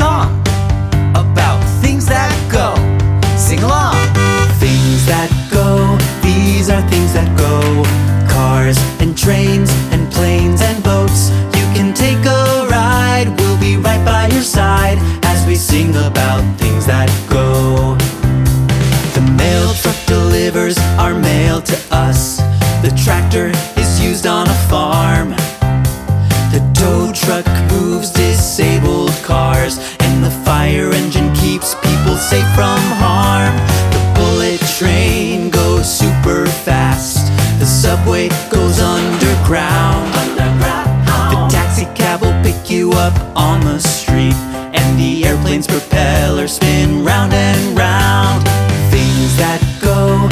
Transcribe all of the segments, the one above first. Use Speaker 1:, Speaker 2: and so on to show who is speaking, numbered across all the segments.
Speaker 1: song about things that go. Sing along. Things that go, these are things that go. Cars and trains and planes and boats. You can take a ride, we'll be right by your side as we sing about things that go. The mail truck delivers our mail to us. The tractor is used on a safe from harm. The bullet train goes super fast. The subway goes underground. The taxi cab will pick you up on the street, and the airplane's propellers spin round and round. Things that go,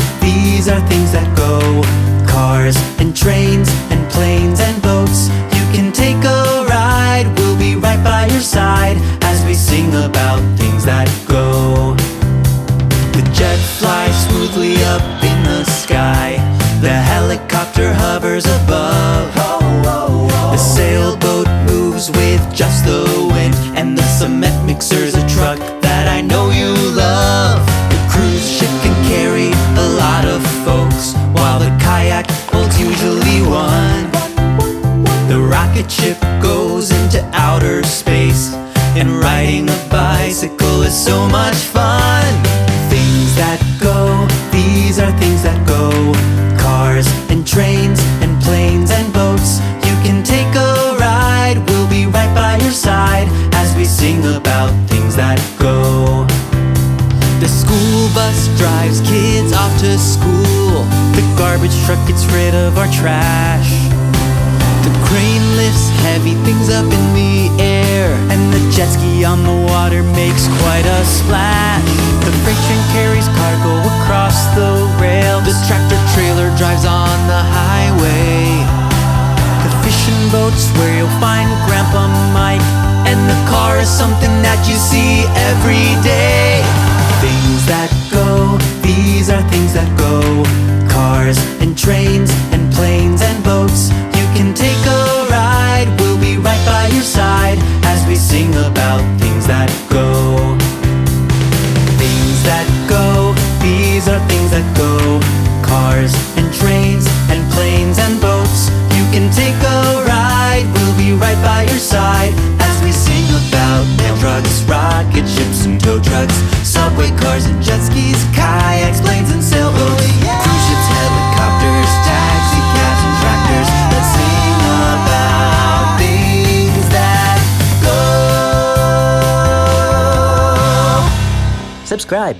Speaker 1: hovers above. The sailboat moves with just the wind. And the cement mixer's a truck that I know you love. The cruise ship can carry a lot of folks, while the kayak holds usually one. The rocket ship goes into outer space, and riding a bicycle is so much fun. About things that go. The school bus drives kids off to school. The garbage truck gets rid of our trash. The crane lifts heavy things up in the air And the jet ski on the water makes quite a splash The freight train carries cargo across the rail The tractor trailer drives on the highway The fishing boat's where you'll find Grandpa Mike can take a ride, we'll be right by your side As we sing about things that go. Things that go, these are things that go. Cars and trains and planes and boats. You can take a ride, we'll be right by your side As we sing about mail trucks, rocket ships and tow trucks Subway cars and jet skis, kayaks,
Speaker 2: Subscribe.